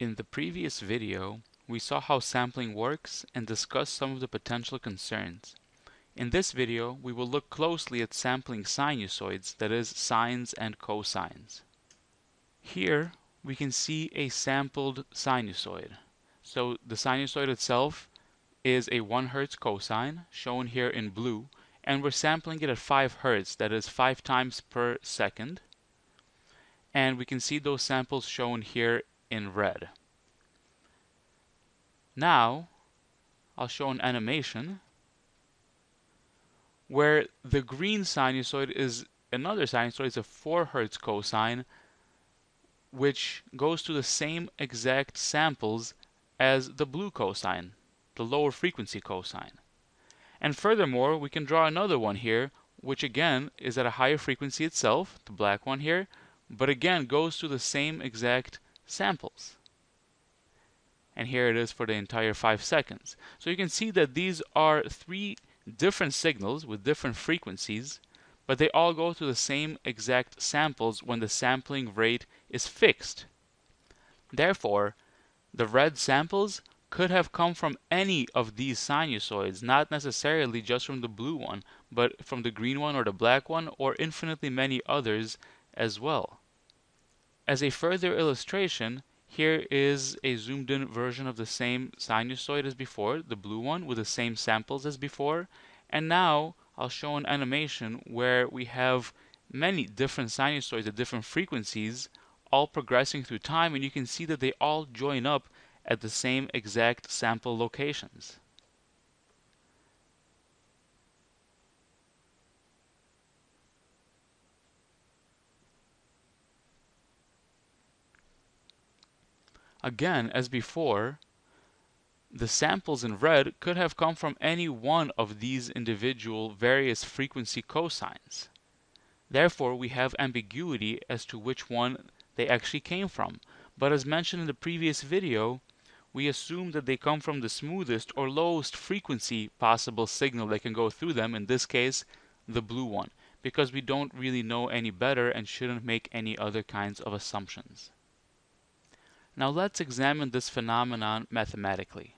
In the previous video, we saw how sampling works and discussed some of the potential concerns. In this video, we will look closely at sampling sinusoids, that is, sines and cosines. Here, we can see a sampled sinusoid. So the sinusoid itself is a 1 Hz cosine, shown here in blue, and we're sampling it at 5 Hz, that is 5 times per second. And we can see those samples shown here in red. Now, I'll show an animation where the green sinusoid is another sinusoid, it's a 4 hertz cosine, which goes to the same exact samples as the blue cosine, the lower frequency cosine. And furthermore, we can draw another one here, which again is at a higher frequency itself, the black one here, but again goes to the same exact samples. And here it is for the entire 5 seconds. So you can see that these are three different signals with different frequencies, but they all go to the same exact samples when the sampling rate is fixed. Therefore, the red samples could have come from any of these sinusoids, not necessarily just from the blue one, but from the green one or the black one, or infinitely many others as well. As a further illustration, here is a zoomed in version of the same sinusoid as before, the blue one with the same samples as before. And now I'll show an animation where we have many different sinusoids at different frequencies all progressing through time and you can see that they all join up at the same exact sample locations. Again, as before, the samples in red could have come from any one of these individual various frequency cosines. Therefore, we have ambiguity as to which one they actually came from. But as mentioned in the previous video, we assume that they come from the smoothest or lowest frequency possible signal that can go through them, in this case, the blue one, because we don't really know any better and shouldn't make any other kinds of assumptions. Now let's examine this phenomenon mathematically.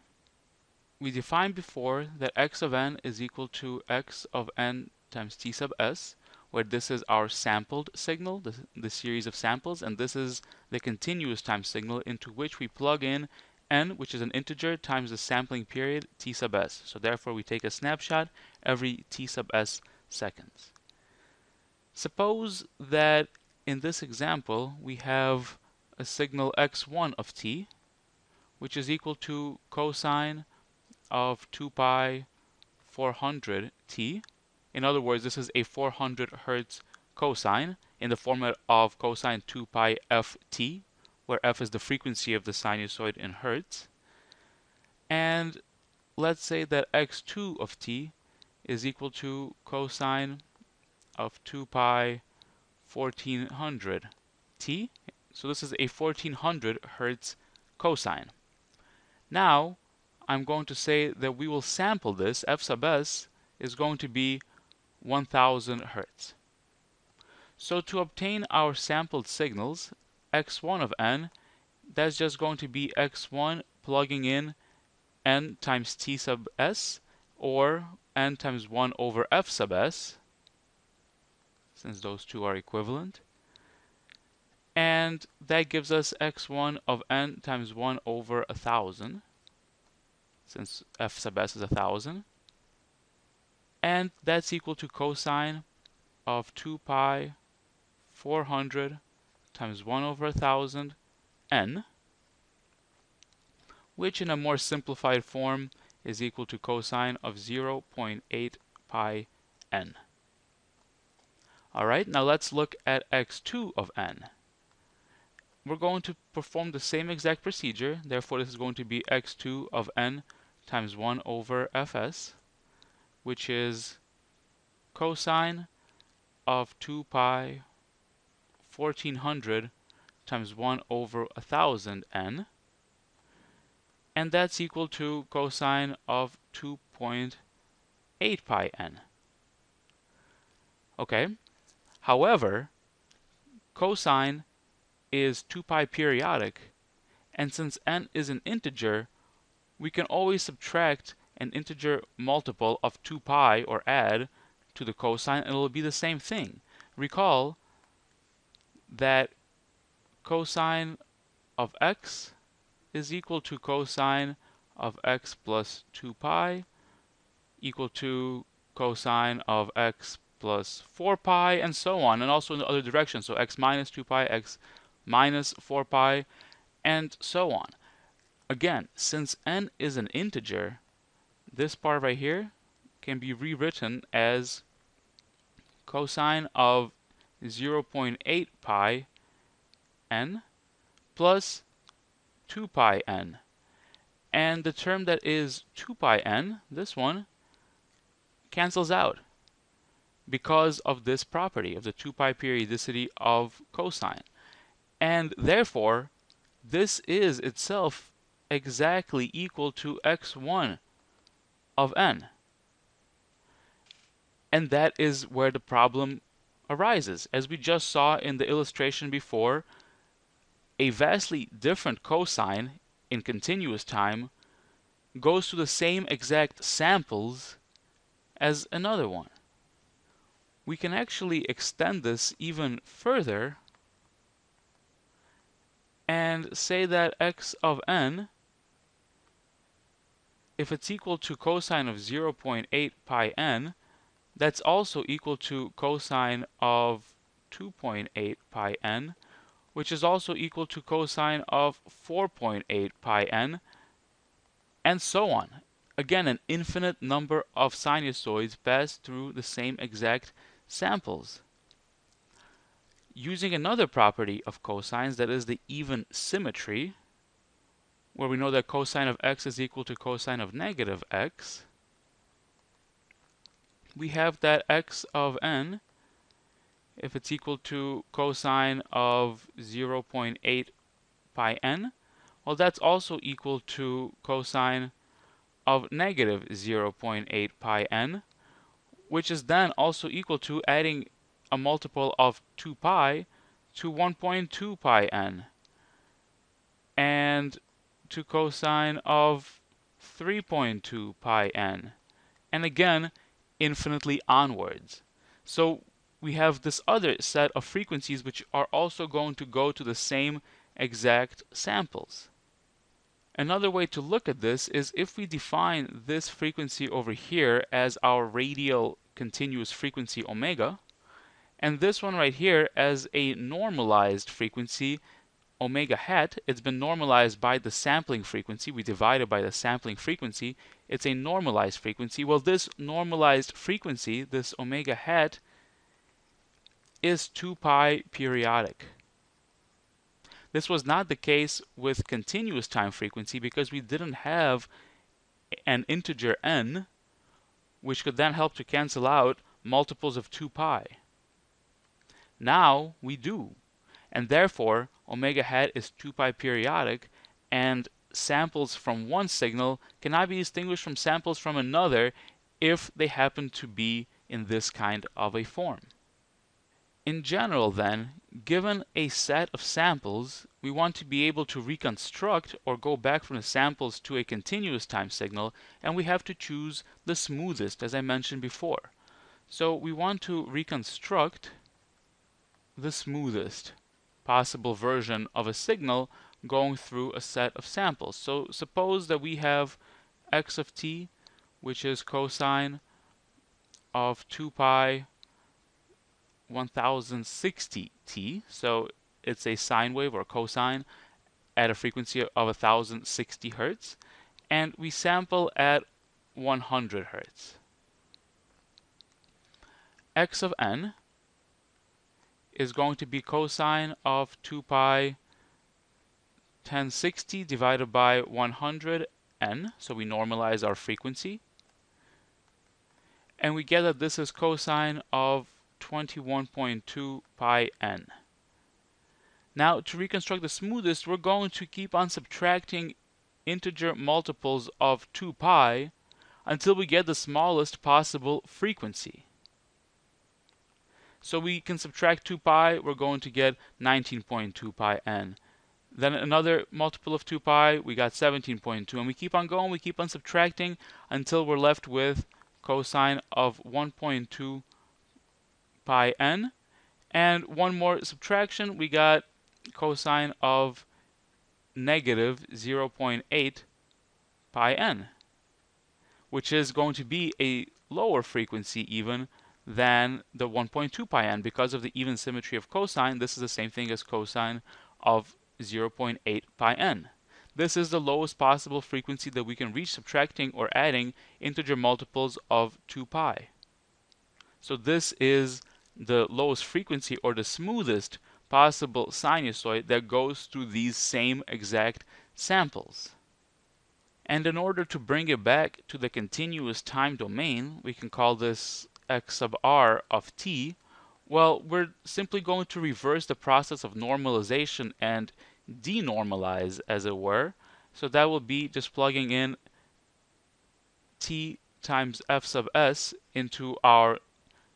We defined before that x of n is equal to x of n times t sub s, where this is our sampled signal, the, the series of samples, and this is the continuous time signal into which we plug in n, which is an integer, times the sampling period t sub s. So therefore we take a snapshot every t sub s seconds. Suppose that in this example we have a signal x1 of t, which is equal to cosine of 2 pi 400 t. In other words, this is a 400 hertz cosine in the format of cosine 2 pi ft, where f is the frequency of the sinusoid in hertz. And let's say that x2 of t is equal to cosine of 2 pi 1400 t so this is a 1400 hertz cosine. Now, I'm going to say that we will sample this, f sub s is going to be 1000 hertz. So to obtain our sampled signals, x1 of n, that's just going to be x1 plugging in n times t sub s, or n times 1 over f sub s, since those two are equivalent and that gives us x1 of n times 1 over a thousand since f sub s is a thousand and that's equal to cosine of 2 pi 400 times 1 over a thousand n which in a more simplified form is equal to cosine of 0.8 pi n. Alright, now let's look at x2 of n we're going to perform the same exact procedure. Therefore, this is going to be x2 of n times 1 over fs, which is cosine of 2 pi 1400 times 1 over 1000 n. And that's equal to cosine of 2.8 pi n. Okay. However, cosine is 2 pi periodic And since n is an integer, we can always subtract an integer multiple of 2 pi or add to the cosine and it'll be the same thing. Recall that cosine of x is equal to cosine of x plus 2 pi equal to cosine of x plus 4 pi and so on and also in the other direction so x minus 2 pi x minus 4 pi and so on again since n is an integer this part right here can be rewritten as cosine of 0.8 pi n plus 2 pi n. And the term that is 2 pi n, this one, cancels out because of this property of the 2 pi periodicity of cosine. And therefore, this is itself exactly equal to x1 of n. And that is where the problem arises. As we just saw in the illustration before, a vastly different cosine in continuous time goes to the same exact samples as another one. We can actually extend this even further and say that x of n if it's equal to cosine of 0.8 pi n, that's also equal to cosine of 2.8 pi n, which is also equal to cosine of 4.8 pi n, and so on. Again, an infinite number of sinusoids pass through the same exact samples. Using another property of cosines, that is the even symmetry, where we know that cosine of x is equal to cosine of negative x, we have that x of n, if it's equal to cosine of 0.8 pi n, well that's also equal to cosine of negative 0.8 pi n, which is then also equal to adding a multiple of 2 pi to 1.2 pi n. And to cosine of 3.2 pi n. And again, infinitely onwards. So we have this other set of frequencies which are also going to go to the same exact samples. Another way to look at this is if we define this frequency over here as our radial continuous frequency omega, and this one right here as a normalized frequency omega hat, it's been normalized by the sampling frequency. We divide it by the sampling frequency. It's a normalized frequency. Well, this normalized frequency, this omega hat, is 2 pi periodic. This was not the case with continuous time frequency because we didn't have an integer n, which could then help to cancel out multiples of 2 pi. Now we do and therefore omega hat is 2 pi periodic and samples from one signal cannot be distinguished from samples from another if they happen to be in this kind of a form. In general then, given a set of samples, we want to be able to reconstruct or go back from the samples to a continuous time signal and we have to choose the smoothest as I mentioned before. So we want to reconstruct the smoothest possible version of a signal going through a set of samples. So suppose that we have x of t, which is cosine of 2 pi 1060 t. So it's a sine wave or cosine at a frequency of 1060 hertz. And we sample at 100 hertz. x of n is going to be cosine of 2 pi 1060 divided by 100 n. So we normalize our frequency. And we get that this is cosine of 21.2 pi n. Now to reconstruct the smoothest, we're going to keep on subtracting integer multiples of 2 pi until we get the smallest possible frequency. So we can subtract 2 pi, we're going to get 19.2 pi n. Then another multiple of 2 pi, we got 17.2. And we keep on going, we keep on subtracting until we're left with cosine of 1.2 pi n. And one more subtraction, we got cosine of negative 0.8 pi n, which is going to be a lower frequency even than the 1.2 pi n. Because of the even symmetry of cosine, this is the same thing as cosine of 0.8 pi n. This is the lowest possible frequency that we can reach subtracting or adding integer multiples of 2 pi. So this is the lowest frequency or the smoothest possible sinusoid that goes through these same exact samples. And in order to bring it back to the continuous time domain, we can call this x sub r of t, well, we're simply going to reverse the process of normalization and denormalize, as it were. So that will be just plugging in t times f sub s into our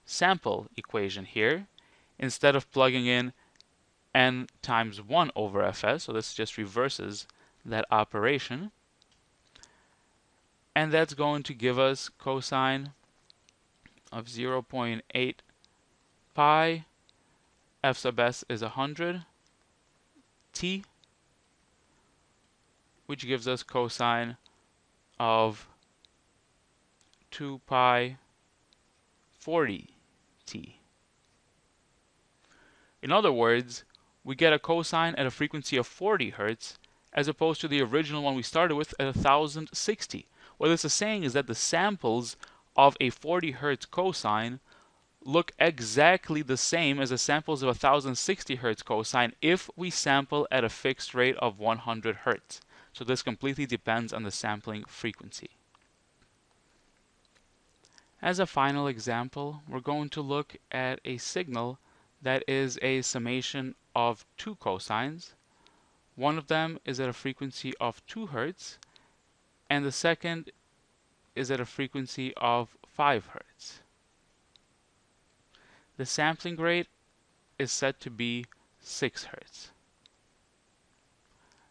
sample equation here, instead of plugging in n times 1 over fs, so this just reverses that operation. And that's going to give us cosine of 0.8 pi, f sub s is 100, t, which gives us cosine of 2 pi 40 t. In other words, we get a cosine at a frequency of 40 hertz as opposed to the original one we started with at 1060. What this is saying is that the samples of a 40 hertz cosine look exactly the same as the samples of 1060 hertz cosine if we sample at a fixed rate of 100 hertz. So this completely depends on the sampling frequency. As a final example, we're going to look at a signal that is a summation of two cosines. One of them is at a frequency of 2 hertz, and the second is at a frequency of 5 hertz. The sampling rate is set to be 6 hertz.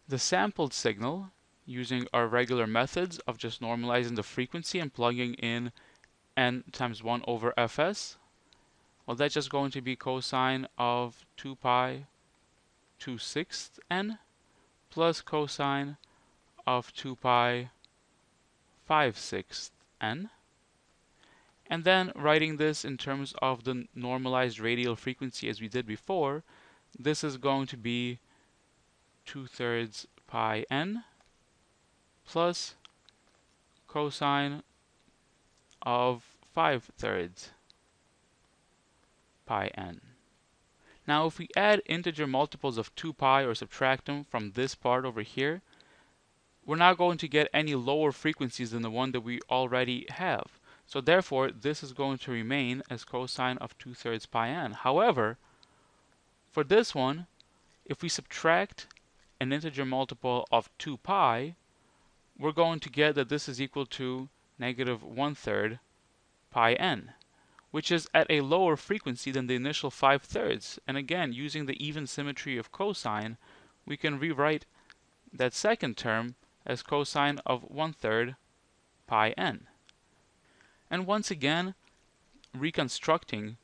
The sampled signal, using our regular methods of just normalizing the frequency and plugging in n times 1 over fs, well that's just going to be cosine of 2 pi 2 sixths n plus cosine of 2 pi 5 sixths n. And then writing this in terms of the normalized radial frequency as we did before, this is going to be 2 thirds pi n plus cosine of 5 thirds pi n. Now if we add integer multiples of 2 pi or subtract them from this part over here, we're not going to get any lower frequencies than the one that we already have. So therefore, this is going to remain as cosine of 2 thirds pi n. However, for this one, if we subtract an integer multiple of 2 pi, we're going to get that this is equal to negative 1 third pi n, which is at a lower frequency than the initial 5 thirds. And again, using the even symmetry of cosine, we can rewrite that second term as cosine of 1 third pi n. And once again, reconstructing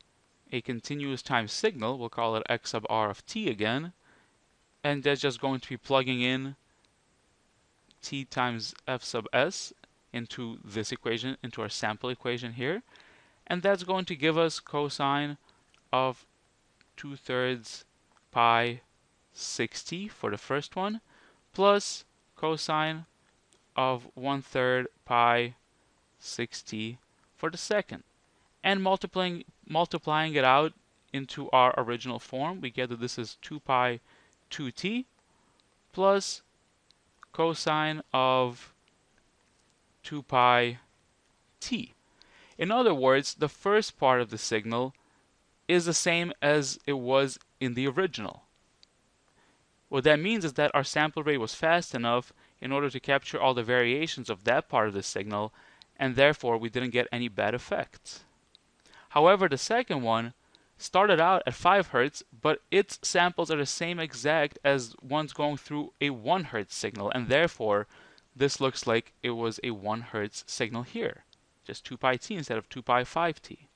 a continuous time signal, we'll call it x sub r of t again, and that's just going to be plugging in t times f sub s into this equation, into our sample equation here, and that's going to give us cosine of 2 thirds pi 60 for the first one, plus cosine of 1 third pi 60 for the second. And multiplying, multiplying it out into our original form, we get that this is 2 pi 2t plus cosine of 2 pi t. In other words, the first part of the signal is the same as it was in the original. What that means is that our sample rate was fast enough in order to capture all the variations of that part of the signal, and therefore we didn't get any bad effects. However, the second one started out at 5 Hz, but its samples are the same exact as ones going through a 1 Hz signal, and therefore this looks like it was a 1 Hz signal here, just 2 pi t instead of 2 pi 5 t.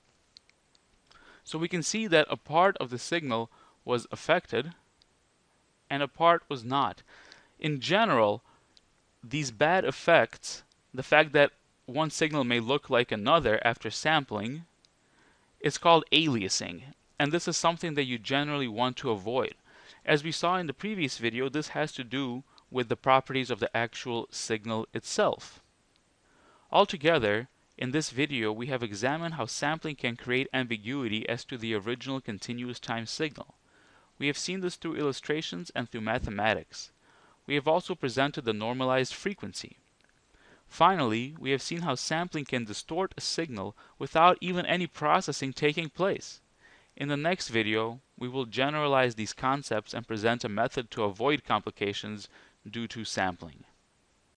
So we can see that a part of the signal was affected and a part was not. In general, these bad effects, the fact that one signal may look like another after sampling, is called aliasing, and this is something that you generally want to avoid. As we saw in the previous video, this has to do with the properties of the actual signal itself. Altogether, in this video, we have examined how sampling can create ambiguity as to the original continuous time signal. We have seen this through illustrations and through mathematics. We have also presented the normalized frequency. Finally, we have seen how sampling can distort a signal without even any processing taking place. In the next video, we will generalize these concepts and present a method to avoid complications due to sampling.